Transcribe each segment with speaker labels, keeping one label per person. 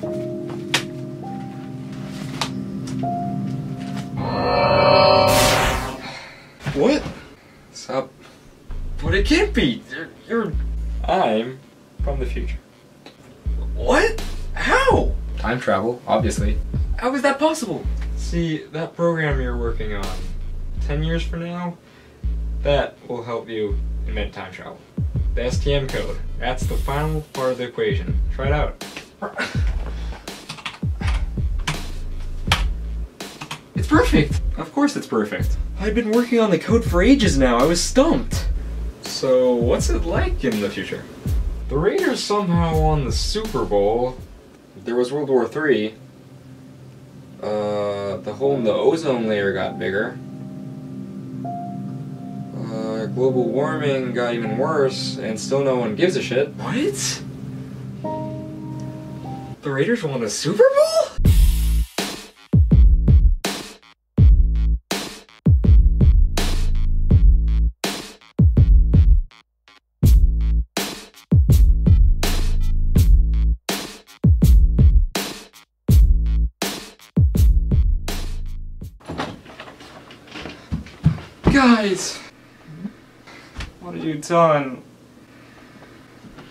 Speaker 1: What?
Speaker 2: What's up? But it can't be. You're, you're, I'm from the future.
Speaker 1: What? How?
Speaker 2: Time travel, obviously.
Speaker 1: How is that possible?
Speaker 2: See, that program you're working on, 10 years from now, that will help you invent time travel. The STM code. That's the final part of the equation. Try it out.
Speaker 1: perfect.
Speaker 2: Of course it's perfect.
Speaker 1: I've been working on the code for ages now. I was stumped.
Speaker 2: So, what's it like in the future? The Raiders somehow won the Super Bowl. There was World War III. Uh, the hole in the ozone layer got bigger. Uh, global warming got even worse, and still no one gives a shit.
Speaker 1: What? The Raiders won the Super Bowl?
Speaker 2: Guys! What have you done?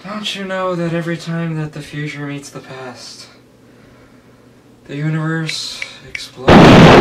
Speaker 2: Don't you know that every time that the future meets the past, the universe explodes?